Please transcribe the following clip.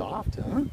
Soft, huh?